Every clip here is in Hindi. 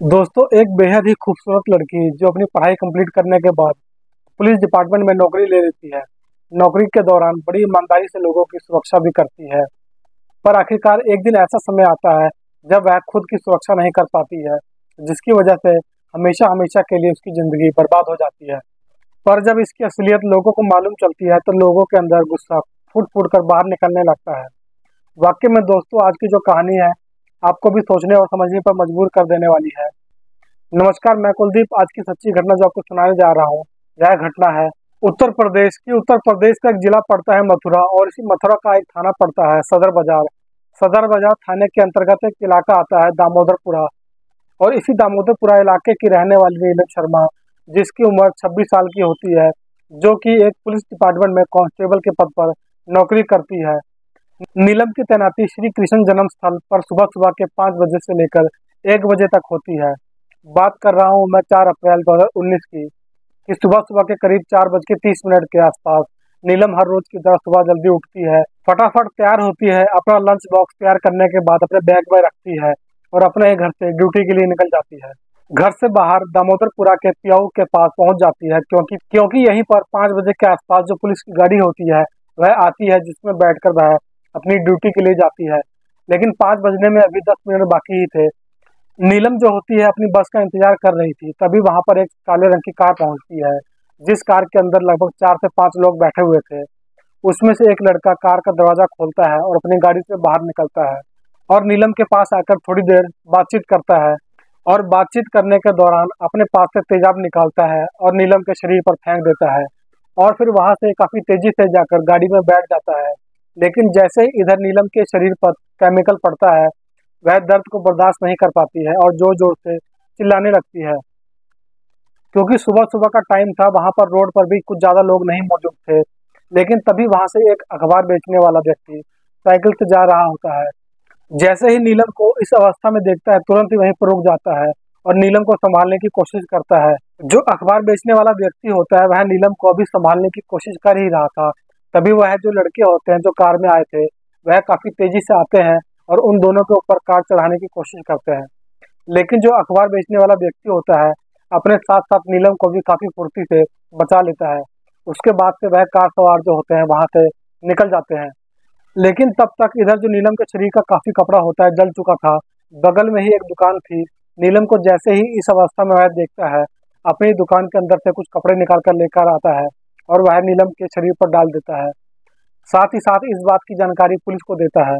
दोस्तों, एक बेहद ही खूबसूरत लड़की जो अपनी पढ़ाई कंप्लीट करने के बाद पुलिस डिपार्टमेंट में नौकरी ले लेती है। नौकरी के दौरान बड़ी ईमानदारी से लोगों की सुरक्षा भी करती है। पर आखिरकार एक दिन ऐसा समय आता है जब वह खुद की सुरक्षा नहीं कर पाती है, जिसकी वजह से हमेशा हमेशा के लिए उसकी ज़िंदगी बर्बाद हो जाती है। पर जब इसकी असलियत लोगों को मालूम चलती है तो लोगों के अंदर गुस्सा फूट फूट कर बाहर निकलने लगता है। वाक्य में दोस्तों, आज की जो कहानी है आपको भी सोचने और समझने पर मजबूर कर देने वाली है। नमस्कार, मैं कुलदीप। आज की सच्ची घटना जो आपको सुनाने जा रहा हूँ, यह घटना है। उत्तर प्रदेश की उत्तर प्रदेश का एक जिला पड़ता है मथुरा और इसी मथुरा का एक थाना पड़ता है सदर बाज़ार। सदर बाज़ार थाने के अंतर्गत एक इलाका आता है दामोदरपुरा और इसी दामोदरपुरा इलाके की रहने वाली नीलम शर्मा, जिसकी उम्र 26 साल की होती है, जो कि एक पुलिस डिपार्टमेंट में कांस्टेबल के पद पर नौकरी करती है। नीलम की तैनाती श्री कृष्ण जन्म स्थल पर सुबह सुबह के पाँच बजे से लेकर एक बजे तक होती है। बात कर रहा हूँ मैं चार अप्रैल दो हज़ार उन्नीस की। कि सुबह सुबह के करीब चार बज के तीस मिनट के आसपास नीलम हर रोज की तरह सुबह जल्दी उठती है, फटाफट तैयार होती है, अपना लंच बॉक्स तैयार करने के बाद अपने बैग में रखती है और अपने घर से ड्यूटी के लिए निकल जाती है। घर से बाहर दामोदरपुरा के पियाऊ के पास पहुँच जाती है क्योंकि क्योंकि यहीं पर पाँच बजे के आसपास जो पुलिस की गाड़ी होती है, वह आती है जिसमें बैठकर वह अपनी ड्यूटी के लिए जाती है। लेकिन पाँच बजने में अभी दस मिनट बाकी ही थे। नीलम जो होती है, अपनी बस का इंतज़ार कर रही थी। तभी वहाँ पर एक काले रंग की कार पहुँचती है, जिस कार के अंदर लगभग चार से पाँच लोग बैठे हुए थे। उसमें से एक लड़का कार का दरवाज़ा खोलता है और अपनी गाड़ी से बाहर निकलता है और नीलम के पास आकर थोड़ी देर बातचीत करता है और बातचीत करने के दौरान अपने पास से तेजाब निकालता है और नीलम के शरीर पर फेंक देता है और फिर वहाँ से काफ़ी तेज़ी से जाकर गाड़ी में बैठ जाता है। लेकिन जैसे ही इधर नीलम के शरीर पर केमिकल पड़ता है, वह दर्द को बर्दाश्त नहीं कर पाती है और ज़ोर ज़ोर से चिल्लाने लगती है। क्योंकि सुबह सुबह का टाइम था, वहाँ पर रोड पर भी कुछ ज़्यादा लोग नहीं मौजूद थे, लेकिन तभी वहाँ से एक अखबार बेचने वाला व्यक्ति साइकिल से जा रहा होता है। जैसे ही नीलम को इस अवस्था में देखता है, तुरंत ही वहीं पर रुक जाता है और नीलम को संभालने की कोशिश करता है। जो अखबार बेचने वाला व्यक्ति होता है, वह नीलम को अभी संभालने की कोशिश कर ही रहा था। तभी वह जो लड़के होते हैं, जो कार में आए थे, वह काफ़ी तेज़ी से आते हैं और उन दोनों के ऊपर कार चढ़ाने की कोशिश करते हैं। लेकिन जो अखबार बेचने वाला व्यक्ति होता है, अपने साथ साथ नीलम को भी काफ़ी फुर्ती से बचा लेता है। उसके बाद से वह कार सवार जो होते हैं, वहाँ से निकल जाते हैं। लेकिन तब तक इधर जो नीलम के शरीर का काफ़ी कपड़ा होता है, जल चुका था। बगल में ही एक दुकान थी। नीलम को जैसे ही इस अवस्था में वह देखता है, अपनी दुकान के अंदर से कुछ कपड़े निकाल कर लेकर आता है। और वह नीलम के शरीर पर डाल देता है। साथ ही साथ इस बात की जानकारी पुलिस को देता है।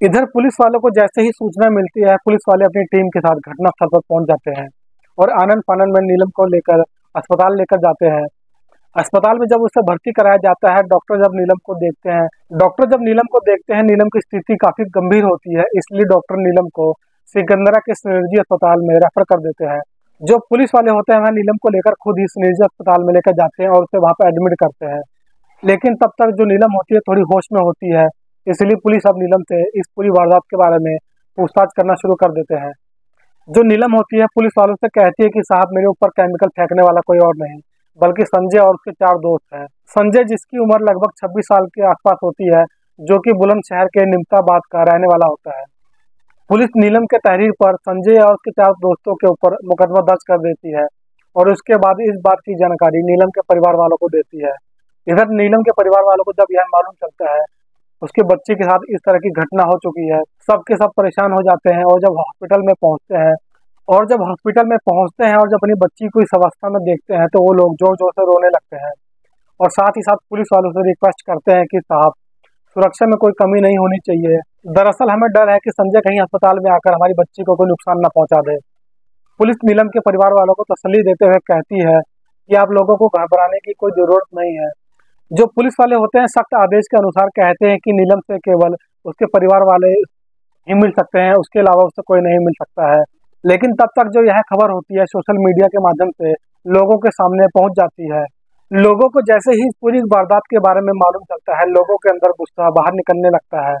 इधर पुलिस वालों को जैसे ही सूचना मिलती है, पुलिस वाले अपनी टीम के साथ घटनास्थल पर पहुँच जाते हैं और आनंद फानंद में नीलम को लेकर अस्पताल लेकर जाते हैं। अस्पताल में जब उसे भर्ती कराया जाता है, डॉक्टर जब नीलम को देखते हैं, डॉक्टर जब नीलम को देखते हैं, नीलम की स्थिति काफ़ी गंभीर होती है, इसलिए डॉक्टर नीलम को सिकंदरा के सिनर्जी अस्पताल में रेफर कर देते हैं। जो पुलिस वाले होते हैं, वह नीलम को लेकर खुद ही सिनर्जी अस्पताल में लेकर जाते हैं और उसे वहाँ पर एडमिट करते हैं। लेकिन तब तक जो नीलम होती है, थोड़ी होश में होती है। इसलिए पुलिस अब नीलम से इस पूरी वारदात के बारे में पूछताछ करना शुरू कर देते हैं। जो नीलम होती है, पुलिस वालों से कहती है कि साहब, मेरे ऊपर केमिकल फेंकने वाला कोई और नहीं, बल्कि संजय और उसके चार दोस्त हैं। संजय, जिसकी उम्र लगभग 26 साल के आसपास होती है, जो कि बुलंदशहर के निमताबाद का रहने वाला होता है। पुलिस नीलम के तहरीर पर संजय और उसके चार दोस्तों के ऊपर मुकदमा दर्ज कर देती है और उसके बाद इस बात की जानकारी नीलम के परिवार वालों को देती है। इधर नीलम के परिवार वालों को जब यह मालूम चलता है, उसके बच्चे के साथ इस तरह की घटना हो चुकी है सब के सब परेशान हो जाते हैं और जब हॉस्पिटल में पहुँचते हैं, और जब हॉस्पिटल में पहुँचते हैं और जब अपनी बच्ची को इस अवस्था में देखते हैं तो वो लोग ज़ोर ज़ोर से रोने लगते हैं। और साथ ही साथ पुलिस वालों से रिक्वेस्ट करते हैं कि साहब सुरक्षा में कोई कमी नहीं होनी चाहिए। दरअसल हमें डर है कि संजय कहीं अस्पताल में आकर हमारी बच्ची को कोई नुकसान न पहुँचा दे। पुलिस नीलम के परिवार वालों को तसली देते हुए कहती है कि आप लोगों को घबराने की कोई ज़रूरत नहीं है। जो पुलिस वाले होते हैं, सख्त आदेश के अनुसार कहते हैं कि नीलम से केवल उसके परिवार वाले ही मिल सकते हैं, उसके अलावा उससे कोई नहीं मिल सकता है। लेकिन तब तक जो यह खबर होती है, सोशल मीडिया के माध्यम से लोगों के सामने पहुँच जाती है। लोगों को जैसे ही पूरी वारदात के बारे में मालूम चलता है लोगों के अंदर गुस्सा बाहर निकलने लगता है।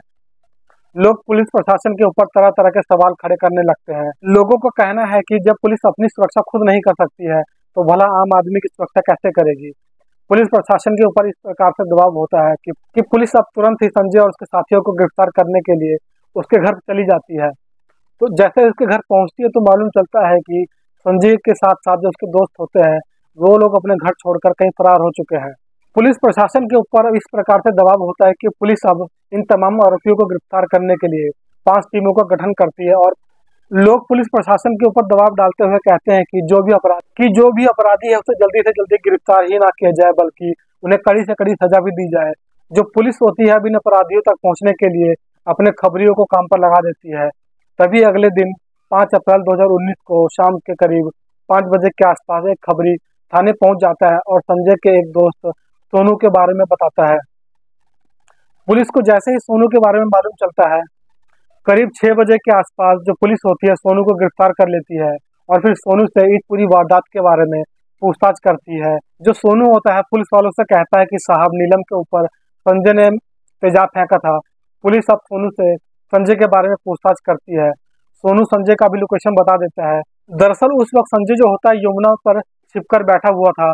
लोग पुलिस प्रशासन के ऊपर तरह तरह के सवाल खड़े करने लगते हैं। लोगों को कहना है कि जब पुलिस अपनी सुरक्षा खुद नहीं कर सकती है तो भला आम आदमी की सुरक्षा कैसे करेगी? पुलिस प्रशासन के ऊपर इस प्रकार से दबाव होता है कि, कि पुलिस अब तुरंत ही संजय और उसके साथियों को गिरफ़्तार करने के लिए उसके घर चली जाती है। तो जैसे उसके घर पहुँचती है तो मालूम चलता है कि संजय के साथ साथ जो उसके दोस्त होते हैं वो लोग अपने घर छोड़कर कहीं फरार हो चुके हैं। पुलिस प्रशासन के ऊपर इस प्रकार से दबाव होता है कि पुलिस अब इन तमाम आरोपियों को गिरफ़्तार करने के लिए पाँच टीमों का गठन करती है और लोग पुलिस प्रशासन के ऊपर दबाव डालते हुए कहते हैं कि जो भी अपराध, कि जो भी अपराधी है, उसे जल्दी से जल्दी गिरफ़्तार ही ना किया जाए, बल्कि उन्हें कड़ी से कड़ी सजा भी दी जाए। जो पुलिस होती है अब इन अपराधियों तक पहुँचने के लिए अपने खबरियों को काम पर लगा देती है। तभी अगले दिन पाँच अप्रैल 2019 को शाम के करीब पाँच बजे के आसपास एक खबरी थाने पहुँच जाता है और संजय के एक दोस्त सोनू के बारे में बताता है। पुलिस को जैसे ही सोनू के बारे में मालूम चलता है, करीब छः बजे के आसपास जो पुलिस होती है, सोनू को गिरफ़्तार कर लेती है और फिर सोनू से इस पूरी वारदात के बारे में पूछताछ करती है। जो सोनू होता है, पुलिस वालों से कहता है कि साहब नीलम के ऊपर संजय ने तेजाब फेंका था। पुलिस अब सोनू से संजय के बारे में पूछताछ करती है। सोनू संजय का भी लोकेशन बता देता है। दरअसल उस वक्त संजय जो होता है, यमुना पर छिपकर बैठा हुआ था।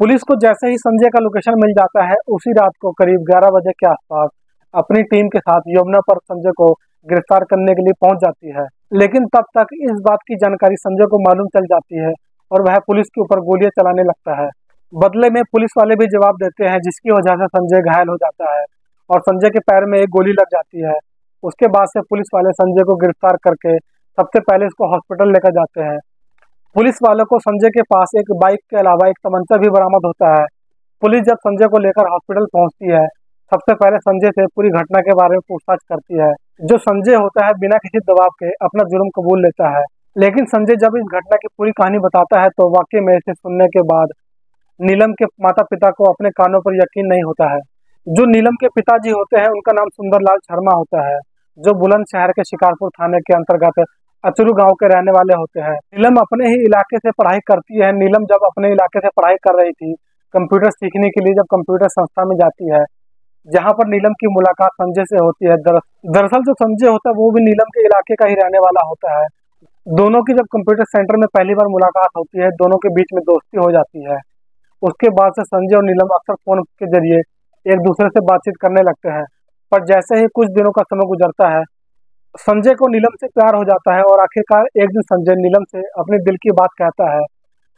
पुलिस को जैसे ही संजय का लोकेशन मिल जाता है, उसी रात को करीब 11 बजे के आसपास अपनी टीम के साथ यमुना पर संजय को गिरफ़्तार करने के लिए पहुँच जाती है। लेकिन तब तक इस बात की जानकारी संजय को मालूम चल जाती है और वह पुलिस के ऊपर गोलियाँ चलाने लगता है। बदले में पुलिस वाले भी जवाब देते हैं, जिसकी वजह से संजय घायल हो जाता है और संजय के पैर में एक गोली लग जाती है। उसके बाद से पुलिस वाले संजय को गिरफ़्तार करके सबसे पहले इसको हॉस्पिटल लेकर जाते हैं। पुलिस वालों को संजय के पास एक बाइक के अलावा एक तमंचा भी बरामद होता है। पुलिस जब संजय को लेकर हॉस्पिटल पहुँचती है, सबसे पहले संजय से पूरी घटना के बारे में पूछताछ करती है। जो संजय होता है, बिना किसी दबाव के अपना जुर्म कबूल लेता है। लेकिन संजय जब इस घटना की पूरी कहानी बताता है तो वाकई में इसे सुनने के बाद नीलम के माता पिता को अपने कानों पर यकीन नहीं होता है। जो नीलम के पिताजी होते हैं, उनका नाम सुंदरलाल शर्मा होता है, जो बुलंदशहर के शिकारपुर थाने के अंतर्गत अचरू गाँव के रहने वाले होते हैं। नीलम अपने ही इलाके से पढ़ाई करती है। नीलम जब अपने इलाके से पढ़ाई कर रही थी, कंप्यूटर सीखने के लिए जब कंप्यूटर संस्था में जाती है, जहाँ पर नीलम की मुलाकात संजय से होती है। दरअसल जो संजय होता है, वो भी नीलम के इलाके का ही रहने वाला होता है। दोनों की जब कंप्यूटर सेंटर में पहली बार मुलाकात होती है, दोनों के बीच में दोस्ती हो जाती है। उसके बाद से संजय और नीलम अक्सर फ़ोन के ज़रिए एक दूसरे से बातचीत करने लगते हैं। पर जैसे ही कुछ दिनों का समय गुजरता है संजय को नीलम से प्यार हो जाता है और आखिरकार एक दिन संजय नीलम से अपने दिल की बात कहता है।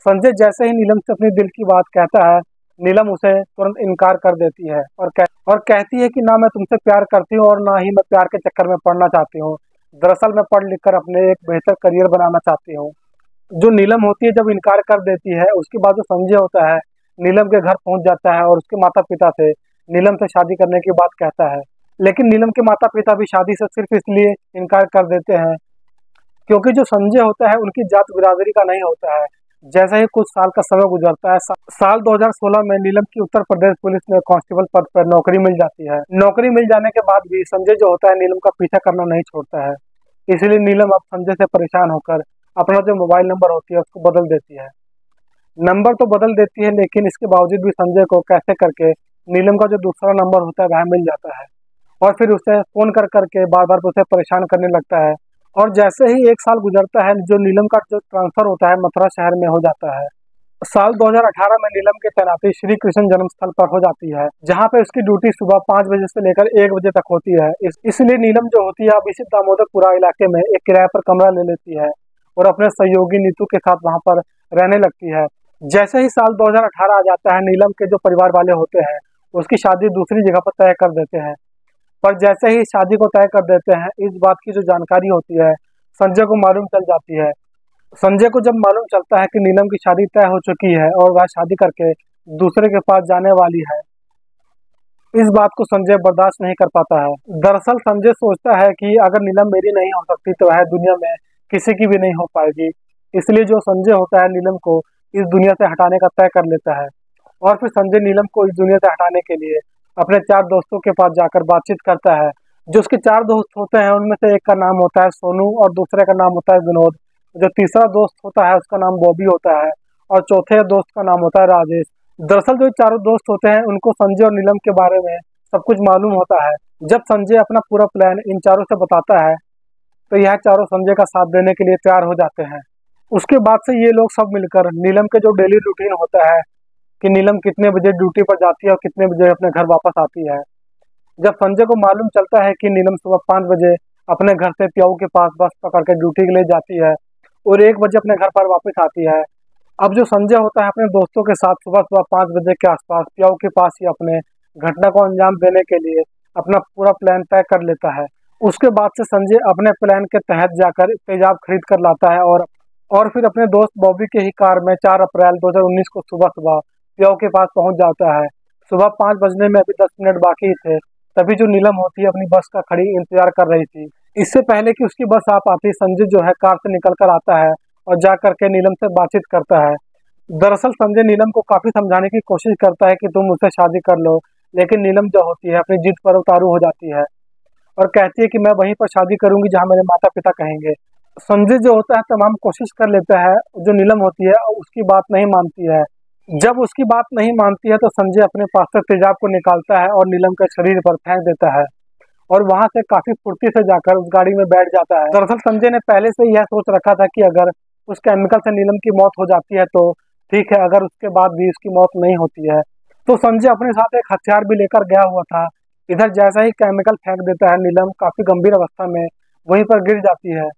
संजय जैसे ही नीलम से अपने दिल की बात कहता है नीलम उसे तुरंत इनकार कर देती है और कह, और कहती है कि ना मैं तुमसे प्यार करती हूँ और ना ही मैं प्यार के चक्कर में पढ़ना चाहती हूँ। दरअसल मैं पढ़ लिख कर अपने एक बेहतर करियर बनाना चाहती हूँ। जो नीलम होती है जब इनकार कर देती है उसके बाद जो संजय होता है नीलम के घर पहुँच जाता है और उसके माता पिता से नीलम से शादी करने की बात कहता है। लेकिन नीलम के माता पिता भी शादी से सिर्फ़ इसलिए इनकार कर देते हैं, क्योंकि जो संजय होता है, उनकी जात बिरादरी का नहीं होता है। जैसे ही कुछ साल का समय गुजरता है साल 2016 में नीलम की उत्तर प्रदेश पुलिस में कांस्टेबल पद पर नौकरी मिल जाती है। नौकरी मिल जाने के बाद भी संजय जो होता है, नीलम का पीछा करना नहीं छोड़ता है। इसलिए नीलम अब संजय से परेशान होकर अपना जो मोबाइल नंबर होती है, उसको बदल देती है। नंबर तो बदल देती है, लेकिन इसके बावजूद भी संजय को कैसे करके नीलम का जो दूसरा नंबर होता है, वह मिल जाता है। और फिर उसे फ़ोन कर करके बार बार उसे परेशान करने लगता है। और जैसे ही एक साल गुजरता है जो नीलम का जो ट्रांसफ़र होता है मथुरा शहर में हो जाता है। साल 2018 में नीलम की तैनाती श्री कृष्ण जन्मस्थल पर हो जाती है जहाँ पे उसकी ड्यूटी सुबह पाँच बजे से लेकर एक बजे तक होती है। इस, इसलिए नीलम जो होती है अब दामोदरपुरा इलाके में एक किराए पर कमरा ले लेती है और अपने सहयोगी नीतू के साथ वहाँ पर रहने लगती है। जैसे ही साल 2018 आ जाता है नीलम के जो परिवार वाले होते हैं उसकी शादी दूसरी जगह पर तय कर देते हैं। पर जैसे ही शादी को तय कर देते हैं, इस बात की जो जानकारी होती है, संजय को मालूम चल जाती है। संजय को जब मालूम चलता है कि नीलम की शादी तय हो चुकी है और वह शादी करके दूसरे के पास जाने वाली है, इस बात को संजय बर्दाश्त नहीं कर पाता है। दरअसल संजय सोचता है कि अगर नीलम मेरी नहीं हो सकती तो वह दुनिया में किसी की भी नहीं हो पाएगी। इसलिए जो संजय होता है नीलम को इस दुनिया से हटाने का तय कर लेता है। और फिर संजय नीलम को इस दुनिया से हटाने के लिए अपने चार दोस्तों के पास जाकर बातचीत करता है। जो उसके चार दोस्त होते हैं, उनमें से एक का नाम होता है सोनू और दूसरे का नाम होता है विनोद। जो तीसरा दोस्त होता है, उसका नाम बॉबी होता है और चौथे दोस्त का नाम होता है राजेश। दरअसल जो चारों दोस्त होते हैं, उनको संजय और नीलम के बारे में सब कुछ मालूम होता है। जब संजय अपना पूरा प्लान इन चारों से बताता है तो यह चारों संजय का साथ देने के लिए तैयार हो जाते हैं। उसके बाद से ये लोग सब मिलकर नीलम के जो डेली रूटीन होता है कि नीलम कितने बजे ड्यूटी पर जाती है और कितने बजे अपने घर वापस आती है। जब संजय को मालूम चलता है कि नीलम सुबह पाँच बजे अपने घर से प्याऊ के पास बस पकड़ के ड्यूटी के लिए जाती है और एक बजे अपने घर पर वापस आती है। अब जो संजय होता है अपने दोस्तों के साथ सुबह सुबह पाँच बजे के आसपास प्याऊ के पास ही अपने घटना को अंजाम देने के लिए अपना पूरा प्लान तय कर लेता है। उसके बाद से संजय अपने प्लान के तहत जाकर तेजाब खरीद कर लाता है और और फिर अपने दोस्त बॉबी के ही कार में 4 अप्रैल 2019 को सुबह सुबह प्याऊ के पास पहुँच जाता है। सुबह पाँच बजने में अभी दस मिनट बाकी थे, तभी जो नीलम होती है, अपनी बस का खड़ी इंतज़ार कर रही थी। इससे पहले कि उसकी बस आ पाती, संजय जो है कार से निकल कर आता है और जा करके नीलम से बातचीत करता है। दरअसल संजय नीलम को काफ़ी समझाने की कोशिश करता है कि तुम मुझसे शादी कर लो, लेकिन नीलम जो होती है, अपनी जिद पर उतारू हो जाती है और कहती है कि मैं वहीं पर शादी करूँगी जहाँ मेरे माता पिता कहेंगे। संजय जो होता है, तमाम कोशिश कर लेता है, जो नीलम होती है उसकी बात नहीं मानती है। जब उसकी बात नहीं मानती है तो संजय अपने पास से तेजाब को निकालता है और नीलम के शरीर पर फेंक देता है और वहाँ से काफ़ी फुर्ती से जाकर उस गाड़ी में बैठ जाता है। दरअसल संजय ने पहले से यह सोच रखा था कि अगर उस केमिकल से नीलम की मौत हो जाती है तो ठीक है, अगर उसके बाद भी उसकी मौत नहीं होती है। तो संजय अपने साथ एक हथियार भी लेकर गया हुआ था। इधर जैसा ही केमिकल फेंक देता है नीलम, काफ़ी गंभीर अवस्था में वहीं पर गिर जाती है।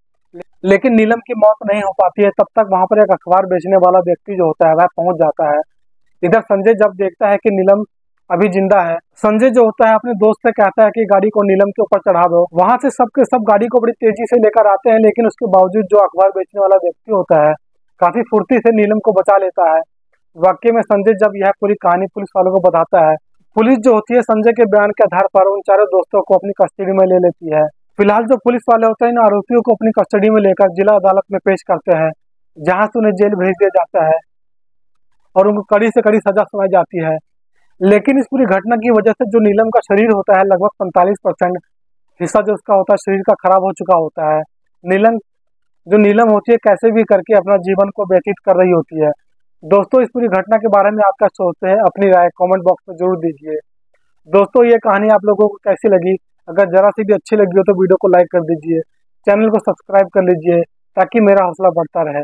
लेकिन नीलम की मौत नहीं हो पाती है, तब तक वहाँ पर एक अखबार बेचने वाला व्यक्ति जो होता है, वह पहुँच जाता है। इधर संजय जब देखता है कि नीलम अभी ज़िंदा है, संजय जो होता है, अपने दोस्त से कहता है कि गाड़ी को नीलम के ऊपर चढ़ा दो। वहाँ से सबके सब गाड़ी को बड़ी तेज़ी से लेकर आते हैं, लेकिन उसके बावजूद जो अखबार बेचने वाला व्यक्ति होता है, काफ़ी फुर्ती से नीलम को बचा लेता है। वाक्य में संजय जब यह पूरी कहानी पुलिस वालों को बताता है, पुलिस जो होती है, संजय के बयान के आधार पर उन चारों दोस्तों को अपनी कस्टडी में ले लेती है। फ़िलहाल जो पुलिस वाले होते हैं इन आरोपियों को अपनी कस्टडी में लेकर जिला अदालत में पेश करते हैं, जहाँ से उन्हें जेल भेज दिया जाता है और उनको कड़ी से कड़ी सजा सुनाई जाती है। लेकिन इस पूरी घटना की वजह से जो नीलम का शरीर होता है, लगभग पैंतालीस परसेंट हिस्सा जो उसका होता है, शरीर का खराब हो चुका होता है। नीलम, जो नीलम होती है, कैसे भी करके अपना जीवन को व्यतीत कर रही होती है। दोस्तों, इस पूरी घटना के बारे में आप क्या सोचते हैं, अपनी राय कमेंट बॉक्स में ज़रूर दीजिए। दोस्तों, ये कहानी आप लोगों को कैसी लगी? अगर जरा सी भी अच्छी लगी हो तो वीडियो को लाइक कर दीजिए, चैनल को सब्सक्राइब कर लीजिए, ताकि मेरा हौसला बढ़ता रहे।